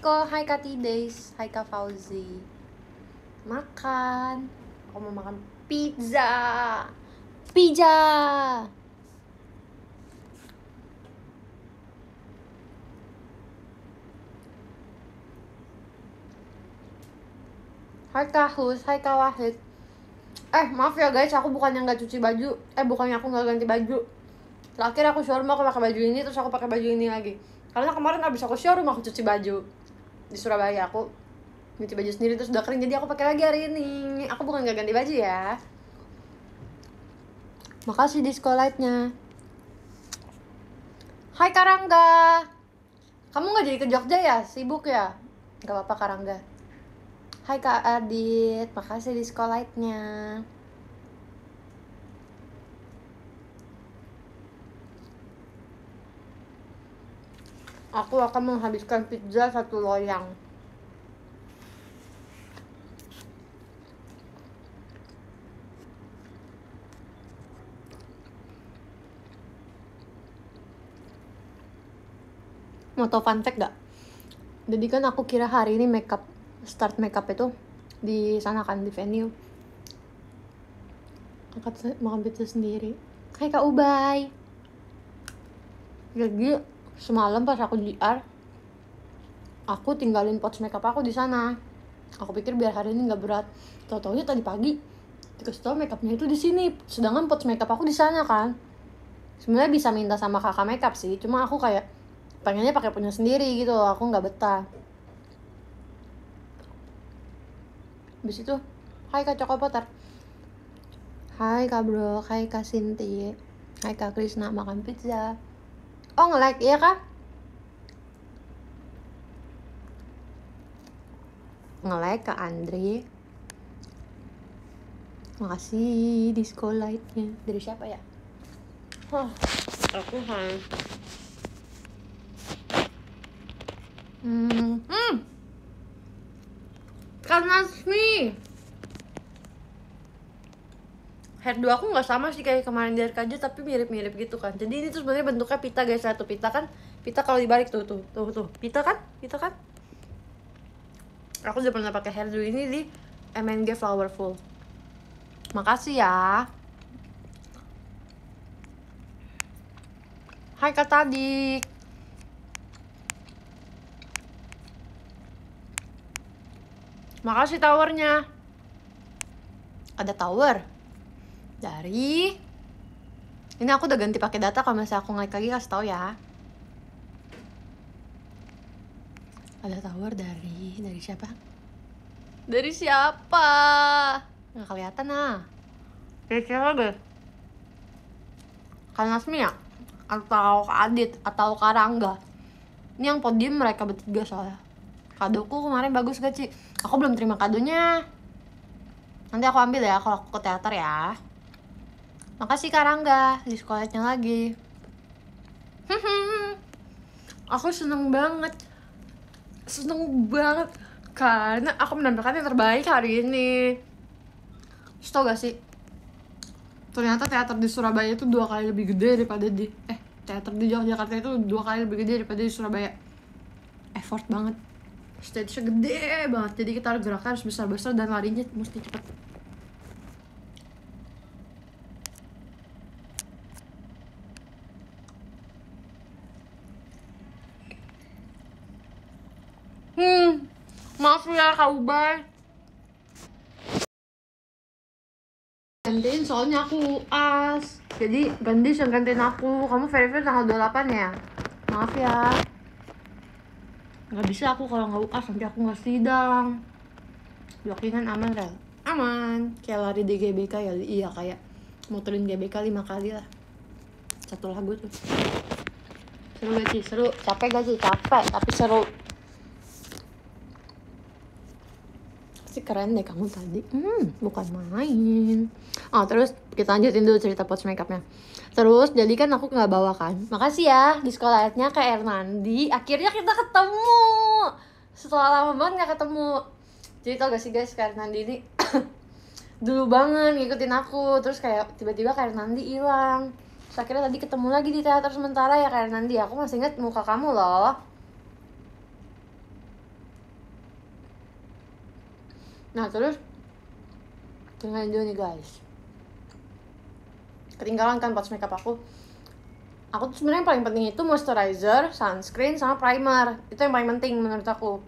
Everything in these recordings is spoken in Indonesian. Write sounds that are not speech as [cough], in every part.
Riko, hai Kak Tides, hai Kak Fauzi. Makan. Aku mau makan pizza. Pizza. Hai Kak Hus, hai Kak Wahid. Eh maaf ya guys, aku bukannya nggak cuci baju. Eh bukannya aku nggak ganti baju. Terakhir aku showroom aku pakai baju ini terus aku pakai baju ini lagi. Karena kemarin abis aku showroom aku cuci baju Di Surabaya aku cuci baju sendiri terus udah kering. Jadi aku pakai lagi hari ini. Aku bukan nggak ganti baju ya. Makasih disco lightnya. Hai Karangga. Kamu nggak jadi ke Jogja ya? Sibuk ya? Gak apa-apa Karangga. Hai Kak Adit, makasih di sekolahnya. Aku akan menghabiskan pizza satu loyang. Mau tau fun fact gak? Jadi kan aku kira hari ini makeup start makeup itu di sana kan di venue angkat makan pizza sendiri kayak kak Ubay jadi semalam pas aku di R aku tinggalin pouch makeup aku di sana. Aku pikir biar hari ini nggak berat. Tau taunya tadi pagi dikasih tau makeupnya itu di sini. Sedangkan pouch makeup aku di sana kan. Sebenarnya bisa minta sama kakak makeup sih cuma aku kayak pengennya pakai punya sendiri gitu aku nggak betah. Habis itu, hai Kak Coko Potter. Hai Kak Bro, hai Kak Sinti. Hai Kak Krisna. Makan pizza. Oh, nge-like ya Kak? Nge-like Kak Andri. Makasih disco lightnya. Dari siapa ya? Hah, aku hai. Hmm, hmm. Kak Nasmi Hair 2 aku nggak sama sih kayak kemarin di RKJ tapi mirip-mirip gitu kan Jadi ini tuh sebenarnya bentuknya pita guys Satu pita kan Pita kalau dibalik tuh tuh tuh tuh Pita kan? Pita kan? Aku udah pernah pakai hair 2 ini di MNG Flowerful Makasih ya Hai Kak Tadik Makasih towernya. Ada tower. Dari ini aku udah ganti pakai data kalau misalnya aku naik lagi kasih tau ya. Ada tower dari dari siapa? Dari siapa? Nggak kelihatan nah. Dari siapa deh? Kan Nasmi ya? Atau Kak Adit? Atau Kak Rangga? Ini yang podium mereka bertiga soalnya. Kadoku kemarin bagus gak sih? Aku belum terima kadonya. Nanti aku ambil ya kalau aku ke teater ya. Makasih Kak Rangga, di sekolahnya lagi. [laughs] aku seneng banget. Seneng banget. Karena aku menampilkan yang terbaik hari ini. Terus gak sih? Ternyata teater di Surabaya itu dua kali lebih gede daripada di... Eh, teater di Yogyakarta itu dua kali lebih gede daripada di Surabaya. Effort banget stage-nya gede banget jadi kita gerakan harus besar-besar dan larinya mesti cepet hmm maaf ya kak Ubay. Gantiin soalnya aku as jadi ganti yang gantiin aku. Kamu verify tanggal 28 ya? Maaf ya. Nggak bisa aku kalau nggak UAS nanti aku nggak sidang. Blockingan aman rel aman. Kayak lari di GBK ya? Iya kayak muterin GBK lima kali lah. Satu lagu tuh. Seru gak sih? Seru. Capek gak sih? Capek tapi seru keren deh kamu tadi. Hmm bukan main. Oh terus kita lanjutin dulu cerita pouch makeupnya. Terus jadi kan aku nggak bawa kan. Makasih ya di sekolahnya ke Ernandi akhirnya kita ketemu. Setelah lama banget nggak ketemu. Jadi tau gak sih guys kayak Ernandi ini [coughs] dulu banget ngikutin aku. Terus kayak tiba-tiba kayak Ernandi hilang. Terus akhirnya tadi ketemu lagi di teater sementara ya kayak Ernandi aku masih inget muka kamu loh nah terus? Tinggal dulu nih guys. Ketinggalan kan pas makeup aku. Aku tuh sebenarnya paling penting itu moisturizer, sunscreen, sama primer. Itu yang paling penting menurut aku.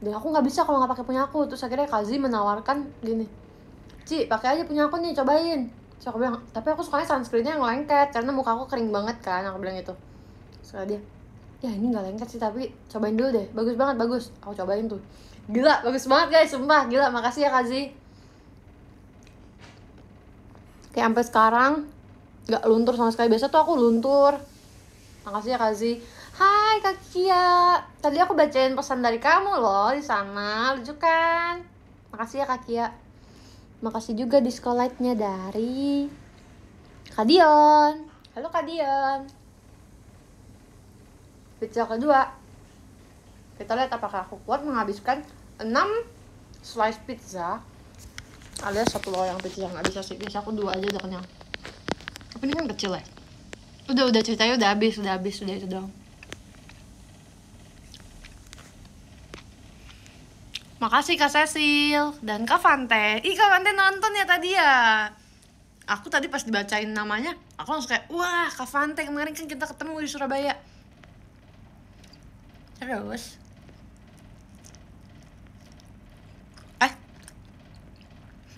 Dan aku nggak bisa kalau nggak pakai punya aku. Terus akhirnya Kazi menawarkan gini Ci pakai aja punya aku nih cobain. So aku bilang tapi aku sukanya sunscreennya yang lengket karena muka aku kering banget kan aku bilang itu sekali dia ya ini nggak lengket sih tapi cobain dulu deh. Bagus banget bagus. Aku cobain tuh gila bagus banget guys sumpah gila makasih ya Kazi kayak sampai sekarang nggak luntur sama sekali biasa tuh aku luntur makasih ya Kazi Hai Kak Kia, tadi aku bacain pesan dari kamu loh di sana, lucu kan? Makasih ya Kak Kia. Makasih juga di dari Kadion. Halo Kadion. Pizza kedua. Kita lihat apakah aku kuat menghabiskan 6 slice pizza alias satu loyang pizza nggak bisa sih biasa aku dua aja udah kenyang tapi ini kan kecil ya udah udah ceritanya udah habis udah habis udah itu dong Makasih Kak Cecil dan Kak Fante. Ih Kak Fante nonton ya tadi ya. Aku tadi pas dibacain namanya, aku langsung kayak, wah Kak Fante kemarin kan kita ketemu di Surabaya. Terus,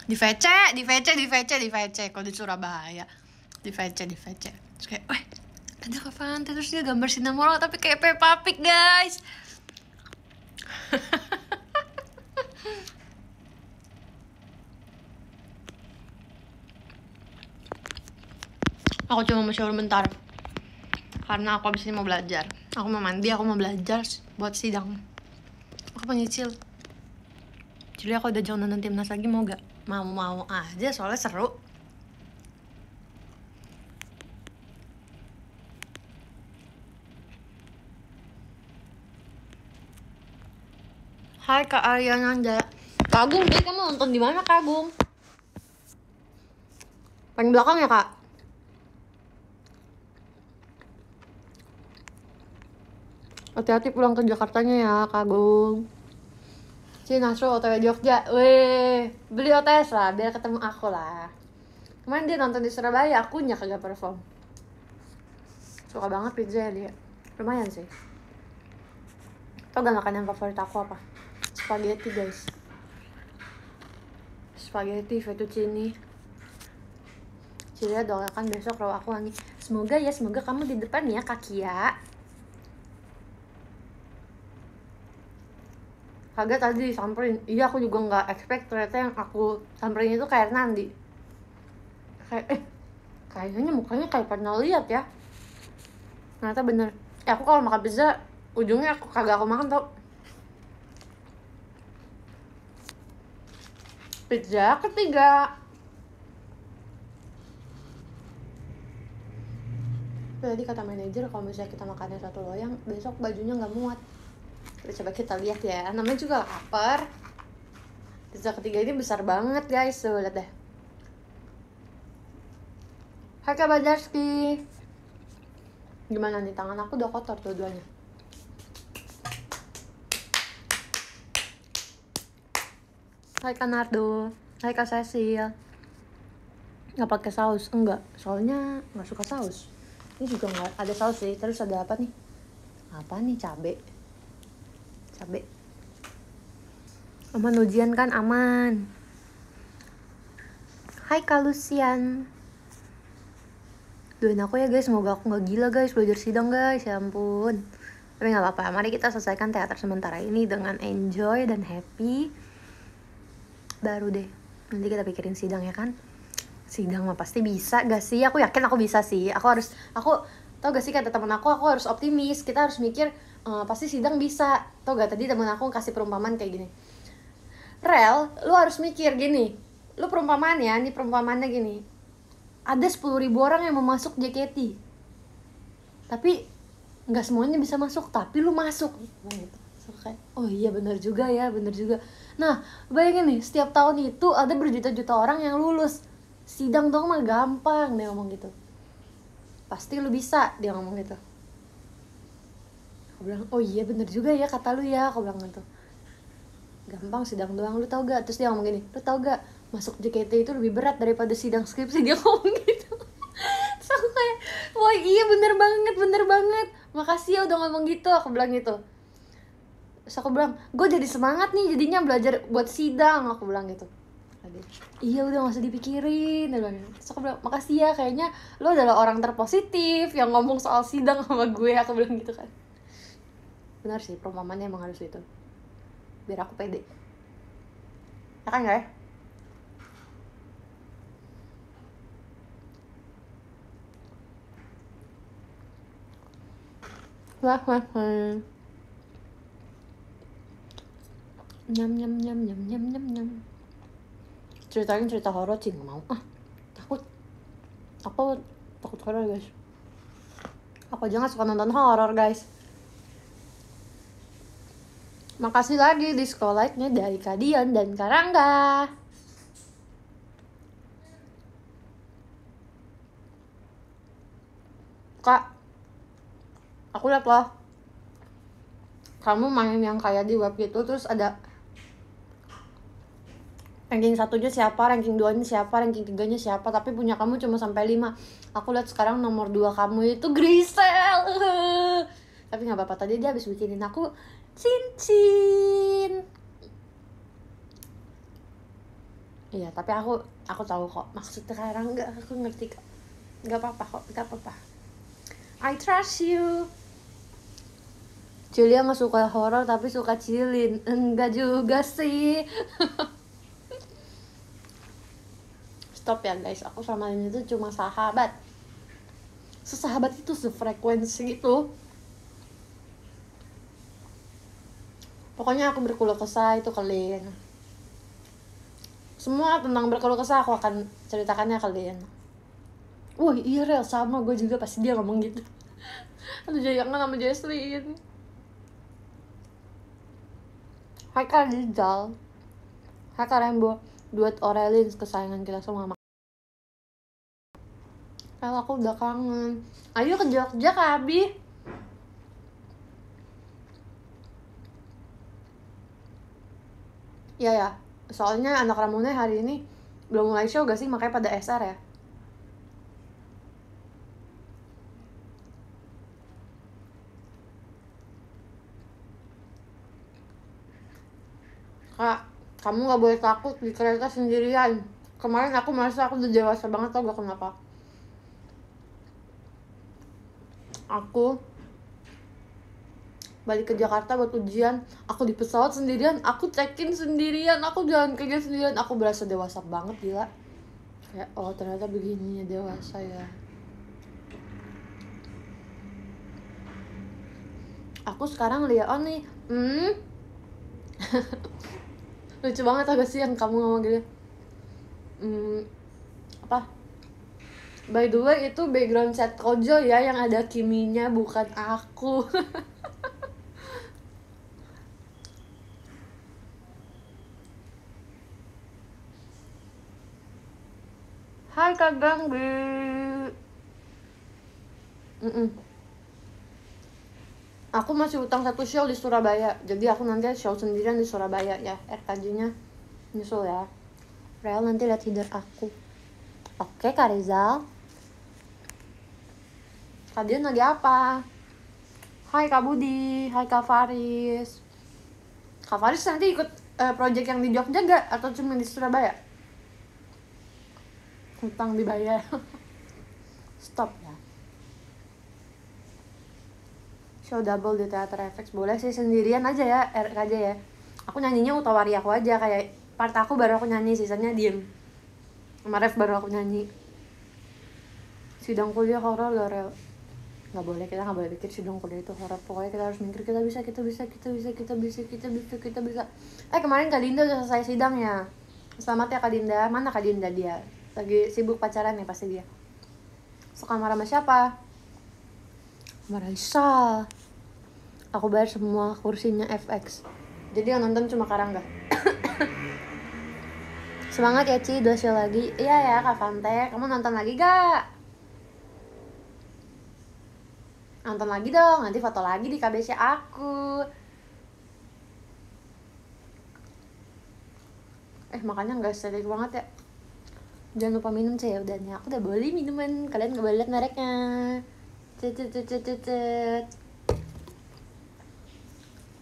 di VC, di VC, di VC, di VC, kalau di Surabaya, di VC, di VC. Terus kayak, wah ada Kak Fante, terus dia gambar sinamoro tapi kayak Peppa Pig guys. aku cuma mau shower bentar karena aku abis ini mau belajar aku mau mandi aku mau belajar buat sidang aku penyicil jadi aku udah jauh nonton timnas lagi mau gak mau mau aja soalnya seru Hai Kak Nanda Kagum, jadi kamu nonton di mana Kagum? Paling belakang ya Kak? Hati-hati pulang ke Jakartanya ya, Kagung. Si Nasro OTW Jogja, weh, beli OTS lah, biar ketemu aku lah. Kemarin dia nonton di Surabaya, akunya kagak perform. Suka banget pizza ya dia, lumayan sih. Tau gak makanan favorit aku apa? Spaghetti guys. Spaghetti fettuccine. Cilia doakan besok kalau aku wangi. Semoga ya, semoga kamu di depan ya, Kakia. Kaget tadi disamperin. Iya aku juga nggak expect ternyata yang aku samperin itu kayak Nandi kayak eh kayaknya mukanya kayak pernah lihat ya. Ternyata bener. Ya aku kalau makan pizza ujungnya aku kagak aku makan tau. Pizza ketiga. Tadi kata manajer kalau misalnya kita makannya satu loyang besok bajunya nggak muat coba kita lihat ya. Namanya juga lapar. Pizza ketiga ini besar banget guys. Tuh lihat deh. Hai Kak Bajarski Gimana nih? Tangan aku udah kotor tuh duanya Hai Kak Nardo. Hai Kak Cecil. Nggak pakai saus? Enggak. Soalnya nggak suka saus. Ini juga nggak ada saus sih. Terus ada apa nih? Apa nih? Cabe cabe. Aman ujian kan? Aman. Hai Kalusian Doain aku ya guys, semoga aku gak gila guys belajar sidang guys, ya ampun. Tapi gak apa-apa, mari kita selesaikan teater sementara ini dengan enjoy dan happy. Baru deh, nanti kita pikirin sidang ya kan? Sidang mah pasti bisa gak sih? Aku yakin aku bisa sih. Aku harus, aku tau gak sih kata temen aku, aku harus optimis. Kita harus mikir uh, pasti sidang bisa. Tau gak tadi temen aku kasih perumpamaan kayak gini. Rel lu harus mikir gini. Lu perumpamaan ya ini perumpamaannya gini. Ada 10 ribu orang yang mau masuk JKT tapi nggak semuanya bisa masuk. Tapi lu masuk. Gitu. So, kayak oh iya benar juga ya benar juga. Nah bayangin nih setiap tahun itu ada berjuta-juta orang yang lulus. Sidang dong mah gampang dia ngomong gitu. Pasti lu bisa dia ngomong gitu aku bilang oh iya bener juga ya kata lu ya. Aku bilang gitu. Gampang sidang doang lu tau gak? Terus dia ngomong gini lu tau gak masuk JKT itu lebih berat daripada sidang skripsi? [laughs] Dia ngomong gitu. Terus kayak wah iya bener banget bener banget. Makasih ya udah ngomong gitu. Aku bilang gitu. Terus aku bilang gue jadi semangat nih jadinya belajar buat sidang. Aku bilang gitu. Iya udah gak usah dipikirin. Terus aku bilang makasih ya kayaknya lo adalah orang terpositif yang ngomong soal sidang sama gue. Aku bilang gitu kan benar sih perumpamannya emang harus itu. Biar aku pede. Ya kan gak ya wah wah wah. Nyam nyam nyam nyam nyam nyam nyam. Ceritain cerita horor sih nggak mau. Ah takut. Aku takut horor guys. Aku aja nggak suka nonton horor guys makasih lagi di sekolahnya dari Kadian dan Karangga kak aku liat loh kamu main yang kayak di web gitu terus ada ranking satunya siapa, ranking duanya siapa, ranking tiganya siapa, tapi punya kamu cuma sampai lima. Aku lihat sekarang nomor dua kamu itu Grisel. [laughs] tapi nggak apa-apa tadi dia habis bikinin aku cincin. Iya, tapi aku aku tahu kok maksud sekarang nggak aku ngerti kok. Nggak apa-apa kok, nggak apa-apa. I trust you. Julia nggak suka horor tapi suka chillin. Enggak juga sih. [laughs] stop ya guys aku sama ini tuh cuma sahabat sesahabat itu sefrekuensi itu pokoknya aku berkeluh kesah itu kalian. Semua tentang berkeluh kesah aku akan ceritakannya kalian. Wah iya real sama. Gue juga pasti dia ngomong gitu. [laughs] Aduh jangan sama Jesslyn Hai Kak Rizal. Hai Kak Rembo duet Orelin kesayangan kita semua. Kalau aku udah kangen. Ayo ke Jogja Kak Abi ya ya soalnya anak Ramune hari ini belum mulai show gak sih? Makanya pada SR ya. Kak, kamu gak boleh takut. Di kereta sendirian. Kemarin aku merasa aku udah dewasa banget tau gak kenapa? Aku balik ke Jakarta buat ujian. Aku di pesawat sendirian aku check-in sendirian aku jalan kerja sendirian. Aku berasa dewasa banget gila. Kayak oh ternyata begini ya dewasa ya. Aku sekarang lihat oh nih hmm? [laughs] Lucu banget agak sih yang kamu ngomong gitu hmm, apa? By the way itu background set Kojo ya yang ada Kiminya bukan aku [laughs] Hai Kak Gangbi mm -mm. Aku masih utang satu show di Surabaya. Jadi aku nanti show sendirian di Surabaya ya. RKJ nya nyusul ya. Real nanti lihat hider aku. Oke Kak Rizal. Kalian lagi apa? Hai Kak Budi, hai Kak Faris. Kak Faris nanti ikut uh, project yang di Jogja gak? Atau cuma di Surabaya? Utang dibayar. Stop ya. Show double di Teater FX Boleh sih sendirian aja ya, RKJ ya. Aku nyanyinya utawari aku aja Kayak part aku baru aku nyanyi, sisanya diem. Ref baru aku nyanyi. Sidang kuliah horor gak real nggak boleh kita nggak boleh pikir sidang kuliah itu horor. Pokoknya kita harus mikir kita bisa kita bisa kita bisa kita bisa kita bisa kita bisa. Eh kemarin Kak Dinda udah selesai sidang ya selamat ya Kak Dinda. Mana Kak Dinda? Dia lagi sibuk pacaran ya pasti dia. Suka marah sama siapa? Marah Raisa aku bayar semua kursinya FX jadi yang nonton cuma Karangga. [coughs] Semangat ya Ci. Dua show lagi. Iya ya Kak Fante. Kamu nonton lagi gak? Nonton lagi dong. Nanti foto lagi di KBC aku. Eh makanya nggak estetik banget ya jangan lupa minum ya udah nih aku udah beli minuman. Kalian nggak boleh lihat mereknya cet cet cet cet.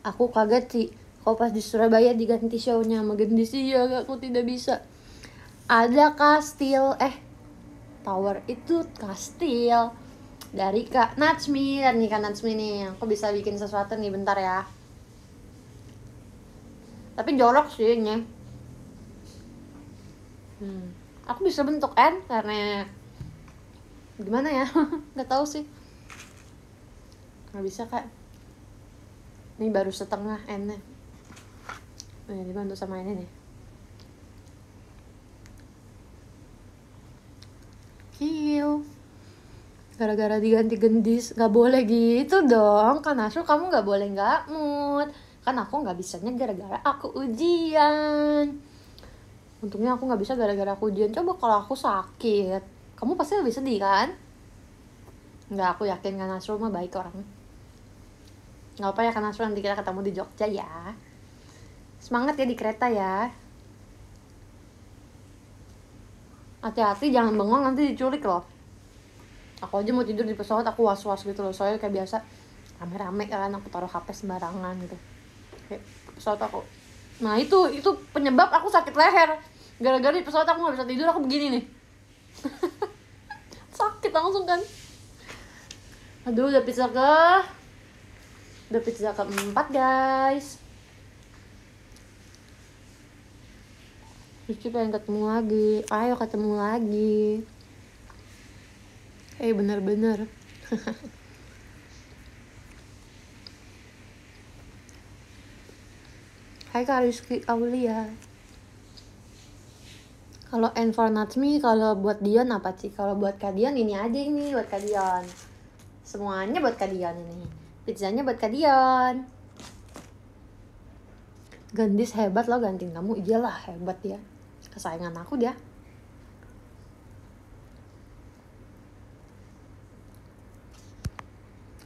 Aku kaget sih kalau pas di Surabaya diganti shownya sama Gendis? Ya aku tidak bisa. Ada kastil eh tower itu kastil dari kak Natsmi dan nih kak Natsmi nih. Aku bisa bikin sesuatu nih bentar ya. Tapi jorok sih ini. Hmm. Aku bisa bentuk N karena gimana ya? [laughs] Nggak tahu sih. Nggak bisa kak. Ini baru setengah N nya oh, dibantu sama ini nih. Kiu gara-gara diganti gendis. Nggak boleh gitu dong. Kan Asru kamu nggak boleh nggak mood. Kan aku nggak bisanya gara-gara aku ujian untungnya aku nggak bisa gara-gara aku ujian. Coba kalau aku sakit kamu pasti lebih sedih kan? Nggak aku yakin kan Asru mah baik orang. Nggak apa ya kan Asru nanti kita ketemu di Jogja ya. Semangat ya di kereta ya. Hati-hati jangan bengong nanti diculik loh. Aku aja mau tidur di pesawat aku was was gitu loh. Soalnya kayak biasa rame-rame kan aku taruh hp sembarangan gitu. Kayak pesawat aku. Nah itu itu penyebab aku sakit leher gara-gara di pesawat aku nggak bisa tidur aku begini nih. [laughs] Sakit langsung kan. Aduh udah pizza ke udah pizza keempat guys. Cici pengen ketemu lagi. Ayo ketemu lagi. Eh bener-bener. [laughs] Hai Kak Rizky Aulia Kalau N for Natsmi, kalau buat Dion apa sih? Kalau buat Kak Dion ini aja ini buat Kak Dion. Semuanya buat Kak Dion ini. Pizzanya buat Kak Dion. Gandis hebat loh gantiin kamu. Iyalah hebat ya Kesayangan aku dia.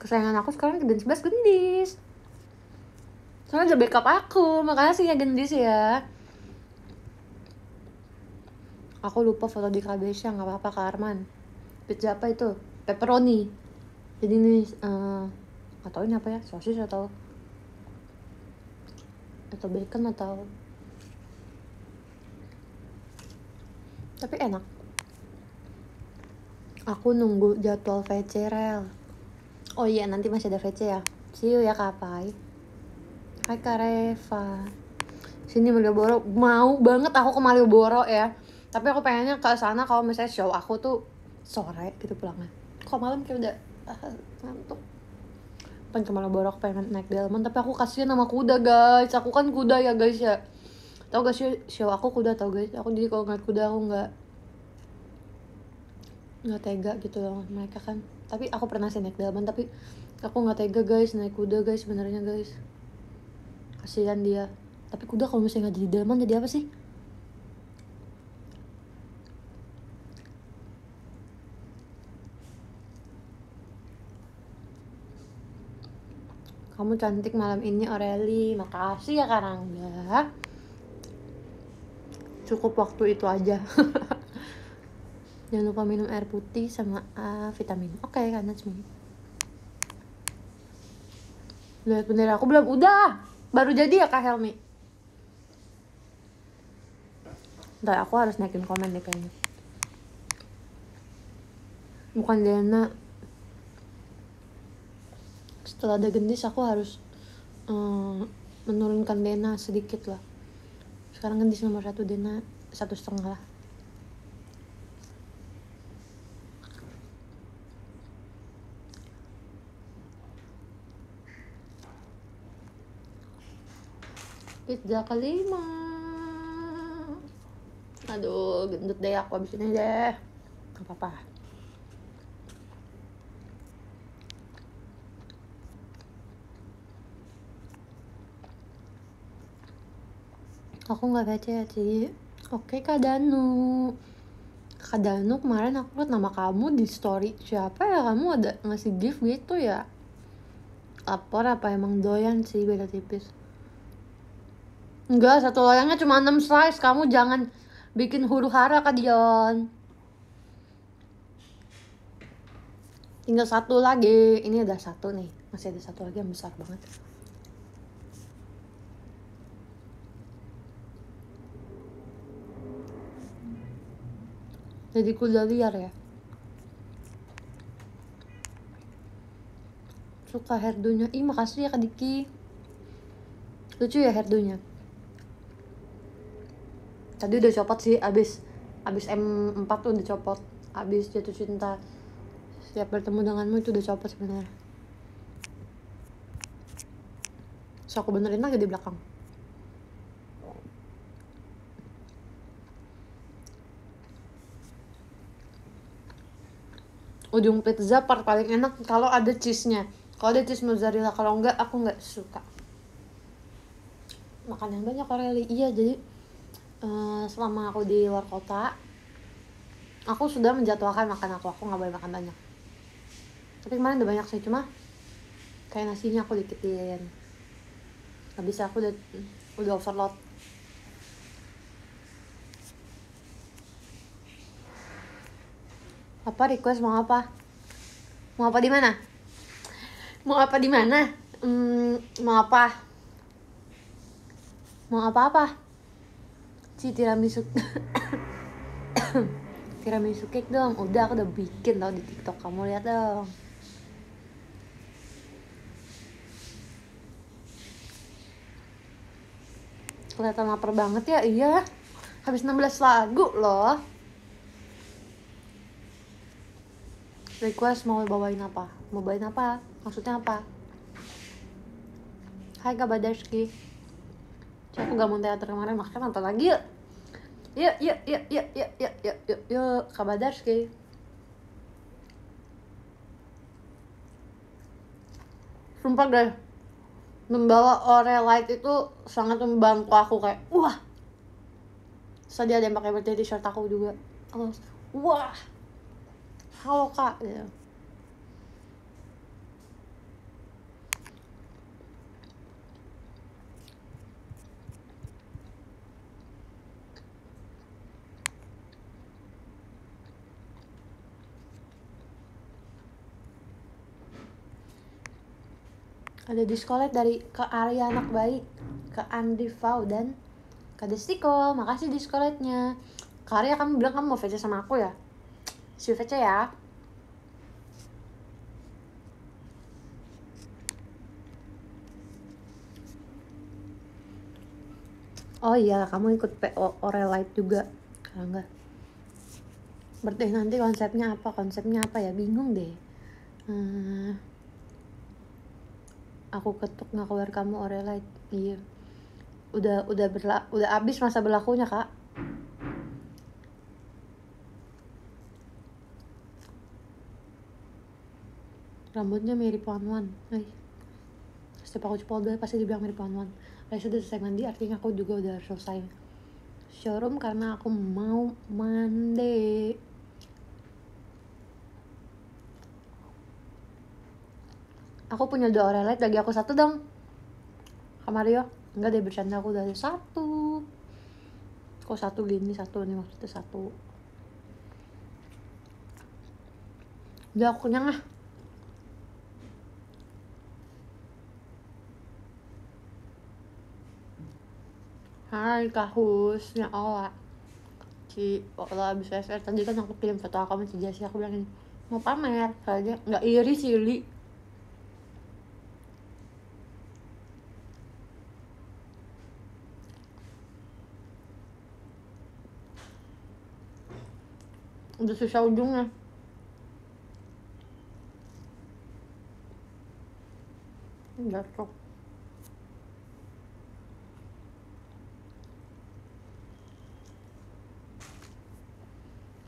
Kesayangan aku sekarang gendis sebelas gendis. Soalnya ada backup aku. Makasih ya gendis ya aku lupa foto di KBS nggak apa-apa Kak Arman. Pizza apa itu? Pepperoni. Jadi ini uh, atau ini apa ya sosis atau atau bacon atau tapi enak. Aku nunggu jadwal VCRL oh iya nanti masih ada VC ya. See you ya kapai Hai Kak Reva. Sini Malioboro. Mau banget aku ke Malioboro ya tapi aku pengennya ke sana kalau misalnya show aku tuh sore gitu pulangnya. Kok malam kayak udah uh, ngantuk. Pengen ke Malioboro aku pengen naik delman tapi aku kasihan sama kuda guys. Aku kan kuda ya guys ya. Tau gak sih show aku kuda tau guys? Aku jadi kalau ngeliat kuda aku nggak nggak tega gitu loh mereka kan. Tapi aku pernah sih naik delman tapi aku nggak tega guys naik kuda guys sebenarnya guys. Kasihan dia. Tapi kuda kalau misalnya nggak jadi delman jadi apa sih kamu cantik malam ini Aureli. Makasih ya Karangga cukup waktu itu aja. [laughs] Jangan lupa minum air putih sama uh, vitamin. Oke okay, kan Najmi lihat bendera aku belum? Udah! Baru jadi ya kak Helmi? Ntar aku harus naikin komen deh kayaknya. Bukan Dena setelah ada gendis aku harus um, menurunkan Dena sedikit lah. Sekarang gendis nomor satu Dena satu setengah lah. Pizza kelima. Aduh gendut deh aku abis ini deh. Apa-apa aku nggak baca ya sih oke kak Danu kak Danu kemarin aku liat nama kamu di story siapa ya kamu ada ngasih gift gitu ya lapor apa emang doyan sih beda tipis Enggak, satu loyangnya cuma 6 slice. Kamu jangan bikin huru hara Kak Dion. Tinggal satu lagi. Ini ada satu nih. Masih ada satu lagi yang besar banget. Jadi kuda liar ya. Suka hairdo-nya. Ih, makasih ya Kak Diki. Lucu ya hairdo-nya. Tadi udah copot sih, abis abis M4 tuh udah copot. Abis jatuh cinta. Setiap bertemu denganmu itu udah copot sebenarnya. So aku benerin lagi di belakang. Ujung pizza part paling enak kalau ada cheese-nya. Kalau ada cheese mozzarella kalau enggak aku nggak suka. Makan yang banyak Aureli. Iya jadi uh, selama aku di luar kota aku sudah menjadwalkan makan aku. Aku nggak boleh makan banyak. Tapi kemarin udah banyak sih cuma kayak nasinya aku dikitin. Nggak bisa aku udah udah overload apa request mau apa? Mau apa di mana? Mau apa di mana? Hmm, mau apa? Mau apa apa si tiramisu. [coughs] Tiramisu cake dong. Udah aku udah bikin tau di tiktok. Kamu lihat dong. Kelihatan lapar banget ya? Iya. Habis 16 lagu loh request mau bawain apa mau bawain apa maksudnya apa Hai Kak Badarski Cuma aku gak mau teater kemarin makan apa lagi yuk Yuk yuk yuk yuk yuk yuk yuk yuk yuk Kak Badarski Sumpah deh Membawa Light itu sangat membantu aku kayak Wah Tadi ada yang pakai birthday t-shirt aku juga Wah halo kak gitu. Ada diskolet dari ke Arya anak baik ke Andi Fau dan ke Destiko. Makasih diskoletnya. Karya kamu bilang kamu mau VC sama aku ya See you ya. Oh iya, kamu ikut PO Light juga. Kalau enggak. Berarti nanti konsepnya apa? Konsepnya apa ya? Bingung deh. Hmm, aku ketuk nggak keluar kamu Light. Iya. Udah udah berla udah habis masa berlakunya, Kak. Rambutnya mirip Wan Wan Ay. setiap aku coba pasti dibilang mirip Wan Wan Ay, sudah selesai mandi. Artinya aku juga udah selesai. Showroom karena aku mau mandi. Aku punya dua orang lagi aku satu dong. Kamario enggak deh bercanda aku udah ada satu. Kok satu gini? Satu nih maksudnya satu. Udah aku kenyang Hai kahus, ya Allah. Ci, waktu abis SR tadi kan aku kirim foto aku sama si Jesse. Aku bilang mau pamer? Soalnya nggak iri sih Li. Udah susah ujungnya. Jatuh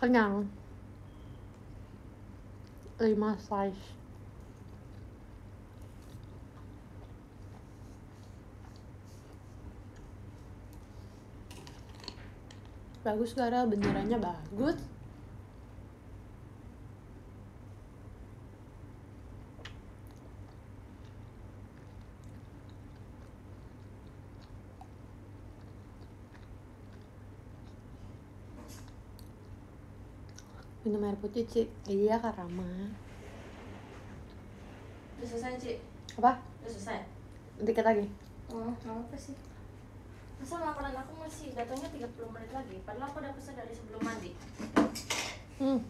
kenyang. 5 slice bagus gara. Benderanya bagus minum air putih Ci. Iya Kak Rama. Udah selesai, Ci? apa? Udah selesai? dikit lagi. Oh, apa sih. Masa makanan aku masih datangnya 30 menit lagi? Padahal aku udah pesan dari sebelum mandi. Hmm.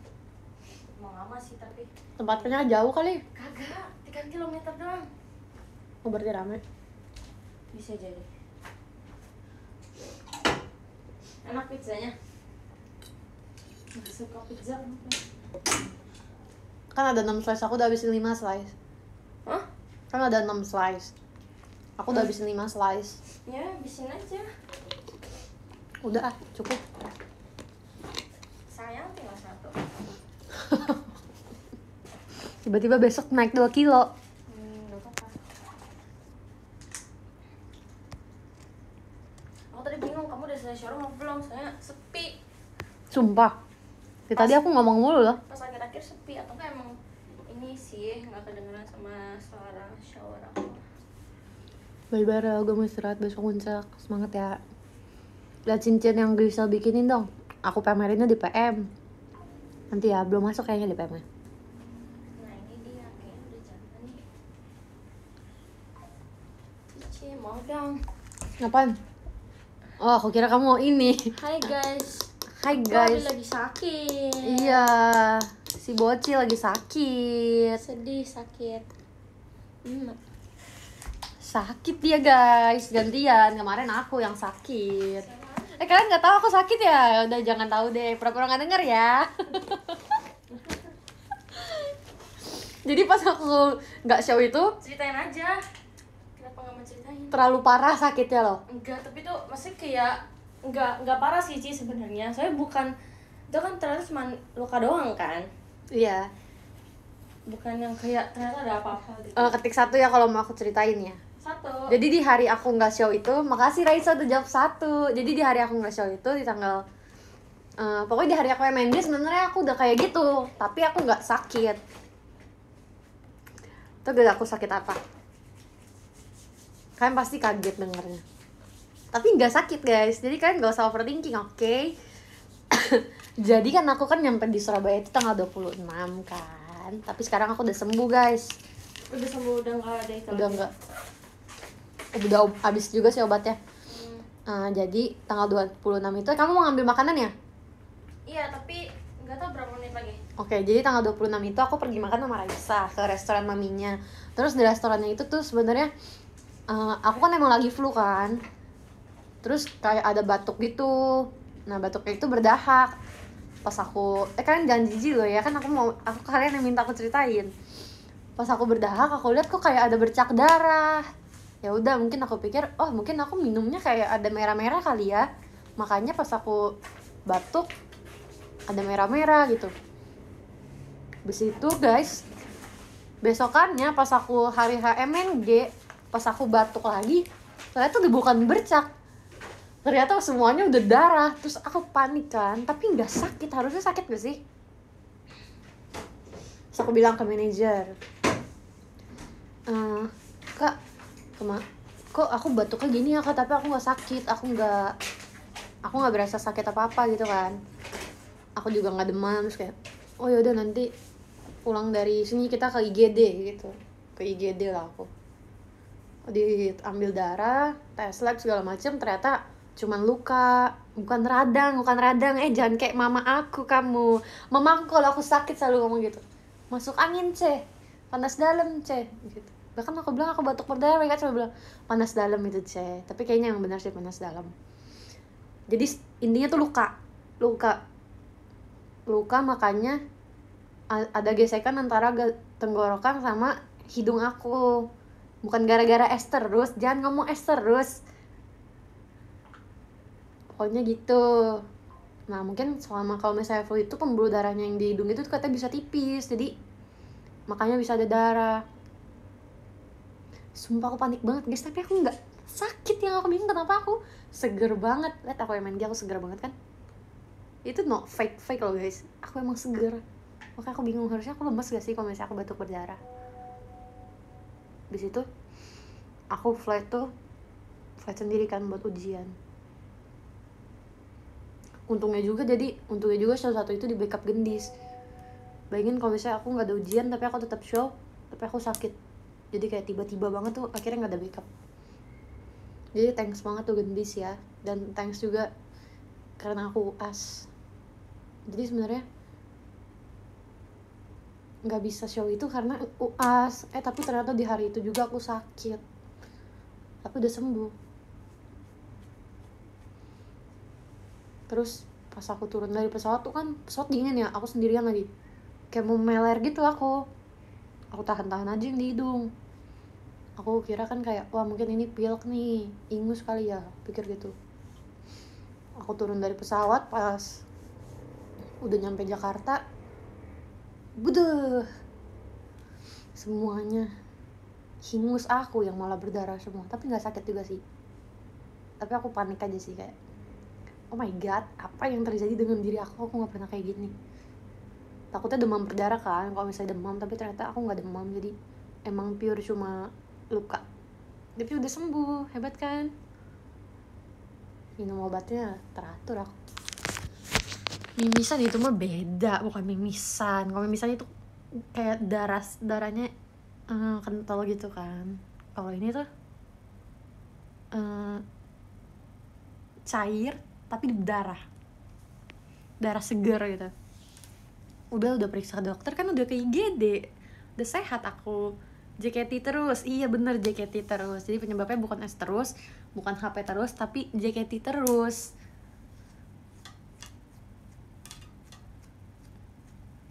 Mau lama sih tapi. Tempatnya jauh kali. Kagak, 3 km doang. Oh berarti rame. Bisa jadi. Enak pizzanya Nggak suka pizza kan ada 6 slice aku udah habisin 5 slice. Hah? kan ada 6 slice. Aku udah habisin 5 slice. Ya, habisin aja. Udah ah cukup. Sayang tinggal satu. [laughs] Tiba-tiba besok naik 2 kilo. Hmm. Aku tadi bingung kamu udah selesai showroom belum? Soalnya sepi. sumpah Dari tadi aku ngomong mulu loh Pas akhir-akhir sepi atau enggak emang ini sih nggak kedengeran sama suara shower aku. Bye-bye, gue mau istirahat besok puncak Semangat ya Lihat cincin yang Grisel bikinin dong Aku pamerinnya di PM Nanti ya, belum masuk kayaknya di PM -nya. Nah ini dia kayaknya udah jangan nih. Cici mau dong. Apaan? Oh, aku kira kamu mau ini Hai guys. Hai Guys. lagi sakit. Iya, si Boci lagi sakit Sedih sakit. Hmm. Sakit dia guys, gantian Kemarin aku yang sakit Eh kalian nggak tahu aku sakit ya? Udah jangan tahu deh, pura-pura nggak denger ya [laughs] Jadi pas aku nggak show itu Ceritain aja. Kenapa nggak mau ceritain? terlalu parah sakitnya loh enggak tapi tuh masih kayak enggak enggak parah sih Ci sebenarnya saya bukan itu kan ternyata cuma luka doang kan Iya bukan yang kayak ternyata ada apa-apa gitu Eh, Ketik satu ya kalau mau aku ceritain ya satu Jadi di hari aku nggak show itu, makasih Raisa udah jawab satu. Jadi di hari aku nggak show itu di tanggal eh, pokoknya di hari aku MND sebenarnya aku udah kayak gitu, tapi aku nggak sakit. Tuh gak aku sakit apa? Kalian pasti kaget dengernya. Tapi nggak sakit guys, jadi kalian nggak usah overthinking, oke? [coughs] jadi kan aku kan nyampe di Surabaya itu tanggal 26 kan, tapi sekarang aku udah sembuh guys. udah sembuh udah nggak ada itu Udah nggak udah habis juga sih obatnya Hmm. Eh, jadi tanggal 26 itu kamu mau ngambil makanan ya? iya tapi nggak tahu berapa menit lagi Oke, jadi tanggal 26 itu aku pergi makan sama Raisa ke restoran maminya. Terus di restorannya itu tuh sebenarnya eh, aku kan emang lagi flu kan. Terus kayak ada batuk gitu. Nah, batuknya itu berdahak. Pas aku eh kalian jangan jijik loh ya, kan aku mau aku kalian yang minta aku ceritain. Pas aku berdahak, aku lihat kok kayak ada bercak darah. Ya udah, mungkin aku pikir, oh mungkin aku minumnya kayak ada merah-merah kali ya. Makanya pas aku batuk ada merah-merah gitu. Habis itu guys, besokannya pas aku hari HMNG, pas aku batuk lagi, ternyata udah bukan bercak. Ternyata semuanya udah darah, terus aku panik kan, tapi nggak sakit, harusnya sakit gak sih? Terus aku bilang ke manajer, "Eh, kak, kema kok aku batuknya gini ya kak, tapi aku nggak sakit, aku nggak, aku nggak berasa sakit apa apa gitu kan. Aku juga nggak demam, terus kayak, oh yaudah nanti pulang dari sini kita ke IGD gitu. Ke IGD lah aku. Diambil darah tes lab segala macem. Ternyata cuman luka bukan radang bukan radang. Eh jangan kayak mama aku kamu. Mama aku kalau aku sakit selalu ngomong gitu. Masuk angin ceh. Panas dalam ceh. Gitu. Bahkan aku bilang aku batuk berdarah mereka cuma bilang panas dalam itu ceh. Tapi kayaknya yang benar sih panas dalam. Jadi intinya tuh luka. Luka. Luka makanya ada gesekan antara tenggorokan sama hidung aku. Bukan gara-gara es terus jangan ngomong es terus pokoknya gitu. Nah mungkin selama kalau misalnya flu itu pembuluh darahnya yang di hidung itu katanya bisa tipis. Jadi makanya bisa ada darah. Sumpah aku panik banget guys. Tapi aku nggak sakit. Yang aku bingung kenapa aku seger banget. Lihat aku MNG aku seger banget kan? Itu no fake fake loh guys. Aku emang seger. Makanya aku bingung harusnya aku lemes gak sih kalau misalnya aku batuk berdarah? Di situ aku flight tuh flight sendiri kan buat ujian untungnya juga jadi untungnya juga salah satu itu di backup gendis. Bayangin kalau misalnya aku nggak ada ujian tapi aku tetap show tapi aku sakit. Jadi kayak tiba-tiba banget tuh akhirnya nggak ada backup. Jadi thanks banget tuh gendis ya dan thanks juga karena aku UAS jadi sebenarnya nggak bisa show itu karena UAS eh tapi ternyata di hari itu juga aku sakit. Tapi udah sembuh terus pas aku turun dari pesawat tuh kan pesawat dingin ya aku sendirian lagi. Kayak mau meler gitu aku. Aku tahan-tahan aja yang di hidung. Aku kira kan kayak wah mungkin ini pilek nih ingus kali ya pikir gitu. Aku turun dari pesawat pas udah nyampe Jakarta budeh. Semuanya hingus aku yang malah berdarah semua. Tapi nggak sakit juga sih. Tapi aku panik aja sih kayak oh my god apa yang terjadi dengan diri aku? Aku nggak pernah kayak gini. Takutnya demam berdarah kan kalau misalnya demam tapi ternyata aku nggak demam. Jadi emang pure cuma luka. Tapi udah sembuh hebat kan? Minum obatnya teratur aku. Mimisan itu mah beda bukan mimisan. Kalau mimisan itu kayak darah darahnya eh, kental gitu kan. Kalau ini tuh eh, cair tapi darah. Darah segar gitu. Udah udah periksa ke dokter kan udah ke IGD udah sehat aku JKT terus. Iya bener JKT terus. Jadi penyebabnya bukan S terus bukan HP terus tapi JKT terus.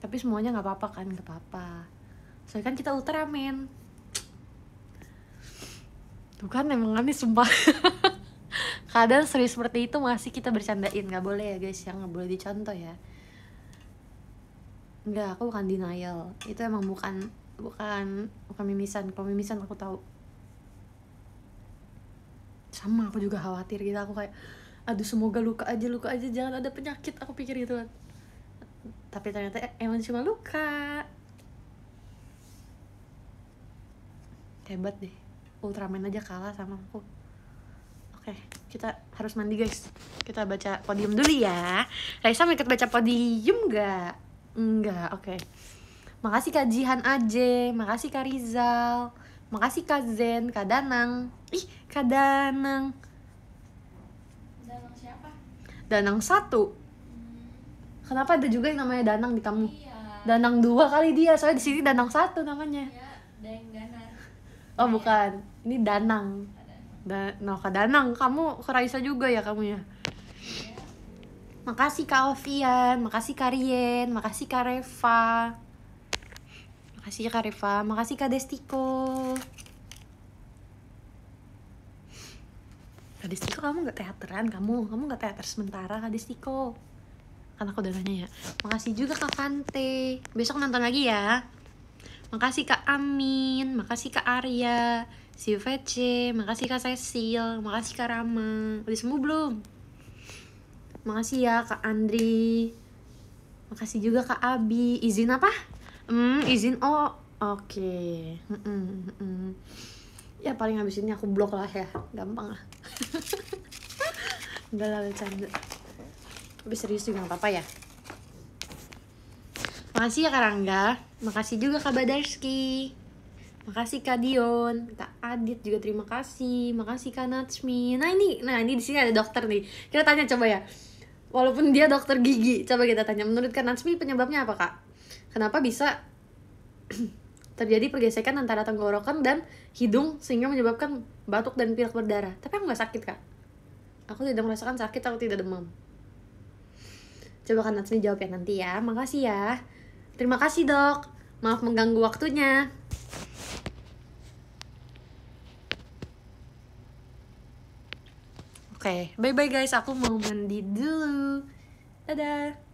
Tapi semuanya nggak apa-apa kan nggak apa-apa. Soalnya kan kita Ultraman. Tuh kan emang aneh sumpah [laughs] kadang serius seperti itu masih kita bercandain nggak boleh ya guys yang nggak boleh dicontoh ya Enggak, aku bukan denial. Itu emang bukan bukan bukan mimisan. Kalau mimisan aku tahu. Sama aku juga khawatir gitu. Aku kayak aduh semoga luka aja luka aja jangan ada penyakit aku pikir gitu kan. Tapi ternyata eh, emang cuma luka. Hebat deh. Ultraman aja kalah sama aku. Oke, kita harus mandi guys. Kita baca podium dulu ya. Raisa mau ikut baca podium nggak? Enggak, oke. Makasih Kak Jihan Aje, makasih Kak Rizal, makasih Kak Zen, Kak Danang. Ih, Kak Danang. Danang siapa? Danang satu. Kenapa ada juga yang namanya Danang di kamu? Iya. Danang dua kali dia, soalnya di sini Danang satu namanya. Ya, Deng Danar. Oh bukan, ini Danang. Ada. Da no, Kak Danang, kamu ke Raisa juga ya kamu ya? Ya. Makasih Kak Alfian, makasih Kak Rien, makasih Kak Reva. Makasih Kak Reva, makasih Kak Destiko. Kak Destiko kamu gak teateran? Kamu, kamu gak teater sementara Kak Destiko? Kan aku udah nanya ya. Makasih juga Kak Fante Besok nonton lagi ya. Makasih Kak Amin, makasih Kak Arya Si VC, makasih Kak Cecil, makasih Kak Rama. Udah sembuh belum? Makasih ya Kak Andri. Makasih juga Kak Abi. Izin apa? Hmm, izin. Oh oke. Mm-mm, mm-mm. Ya paling habis ini aku blok lah ya. Gampang lah. [laughs] Enggak lah bercanda. Tapi serius juga gak apa-apa ya. Makasih ya Kak Rangga. Makasih juga Kak Badarski Makasih Kak Dion, Kak Adit juga terima kasih. Makasih Kak Natsmi. Nah ini, nah ini di sini ada dokter nih. Kita tanya coba ya. Walaupun dia dokter gigi, coba kita tanya. Menurut Kak Natsmi penyebabnya apa Kak? Kenapa bisa [clears throat] terjadi pergesekan antara tenggorokan dan hidung sehingga menyebabkan batuk dan pilek berdarah? Tapi aku nggak sakit Kak. Aku tidak merasakan sakit, aku tidak demam. Coba Kak Natsmi jawab ya nanti ya. Makasih ya. Terima kasih dok. Maaf mengganggu waktunya. Oke, bye bye guys. Aku mau mandi dulu. Dadah.